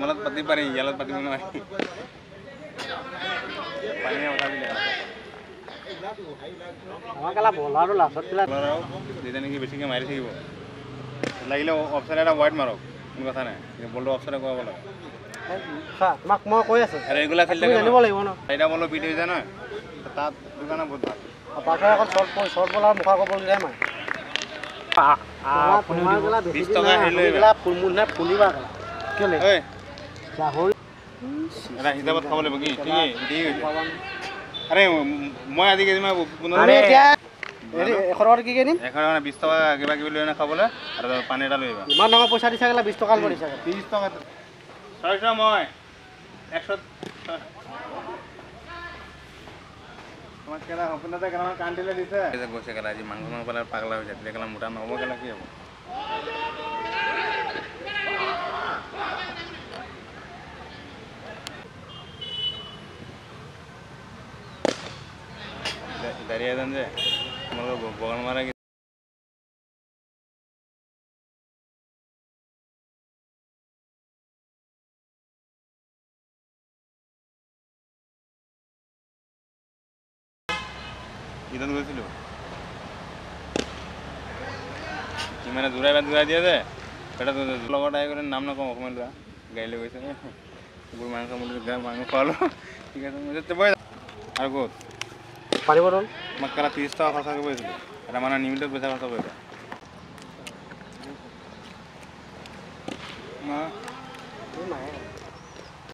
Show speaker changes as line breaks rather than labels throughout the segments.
তোমালত পাতি পাৰি ইয়ালত পাতিব নোৱাৰি পানীয়ে উঠাবিলে
আমাৰ কেলা বলাৰটো লাষ্টত পেলাই
আৰু যেতিয়া নেকি বেছিকৈ মাৰি থাকিব লাগিলে অফচাইড এটা ৱাইড মাৰক কোনো কথা নাই বলটো অফচাইডে কৰাব লাগে
তোমাক মই কৈ আছোঁ
ৰেগুলাৰ খেলি
জানিব। লাগিব ন
চাৰিটা বলৰ বিট হৈ যায় নহয় তাত সেইটো কাৰণে বহুত ভাল
আৰু পাৰ্থই অকল শ্বৰ্ট শ্বৰ্ট বল আৰু মুখা কবলকেইটাই মাৰে বেছি
টকা হেৰি লৈ
ফুলিবা কেলা গাহৰি
এটা হিচাপত খাব লাগিব কি ঠিকেই ঠিক হৈছে আৰে ম- মই আজি কেইদিনমান পোন্ধৰ
আমি এতিয়া হেৰি এশ টকাত কি কিনিম
এশ টকা বিছ টকা কিবা কিবি লৈ আনে খাবলৈ আৰু পানী এটা লৈ আহিবা
ইমান ডাঙৰ পইচা দিছা কেলা বিছ টকা ল'ব দিছা কেলা
ত্ৰিছ টকা চাৰিশ মই একশ তোমাক কেলা সপোনতে কেইটামান কান্দিলে দিছে গৈছে কেলা আজি মাংস মাংস পেলাই পাগলা হৈছে তেতিয়া মোটা নহ'ব কেলা কি হ'ব বগল মাৰা কি ঈদত গৈছিলোঁ সি মানে জোৰাই বাট জোৰাই দিয়ে যে এটা লগত আহি গ'লে নাম নকওঁ অকণমান লোৱা গাড়ী লৈ গৈছে গুৰ মাংস বুলি গা মাংস খোৱালোঁ ঠিক আছে আৰু ক'ত
পানী বটল
তোমাক কেলা ত্ৰিছ টকা খৰচা কৰিব আহিছিলোঁ এটা মানে নিমিটত পইচা খৰচা কৰিবা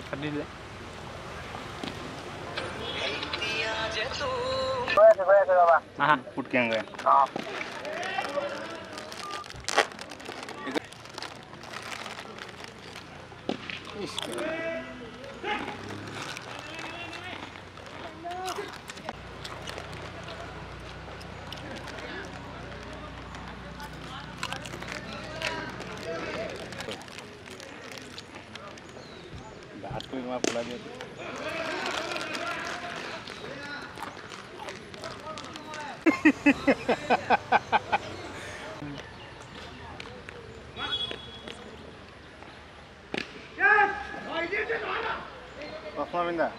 কাটি দিলে ফুটকে আগে হাত आठवीं में पुला दिया था Yes, I did it, Anna.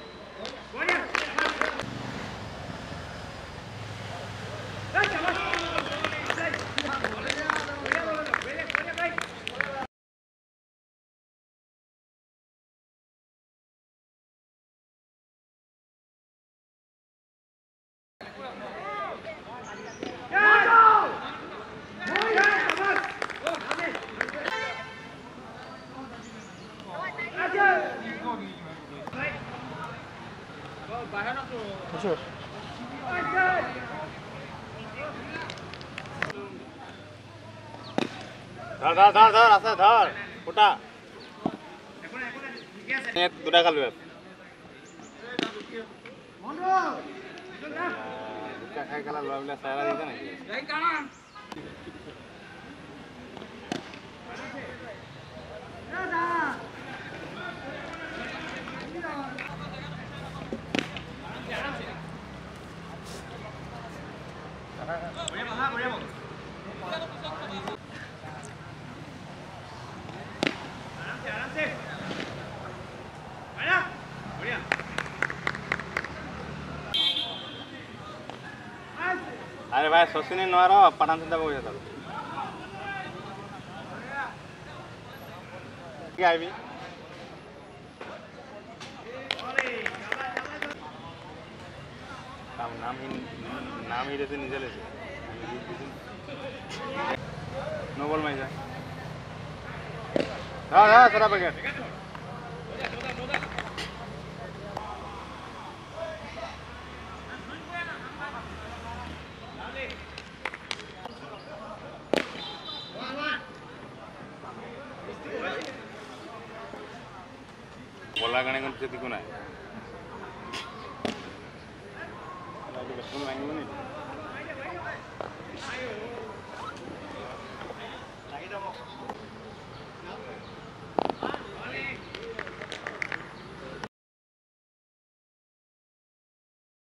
Sure. ধর ধর ধর ধর আছে ধর ওটা। দুটা খালো এক খেলা লোৱা বোলে চাই দিছে Volvemos, volvemos. Arance, arance. Vaya, vaya. Ale, vas. Sos ni en Nueva নাম নাম নাম নিজে লেছে। নবল মাই যা হ্যাঁ হ্যাঁ সারা বলা কাৰণে কোনো ক্ষতি নাই? Hadi bakalım ben bunu.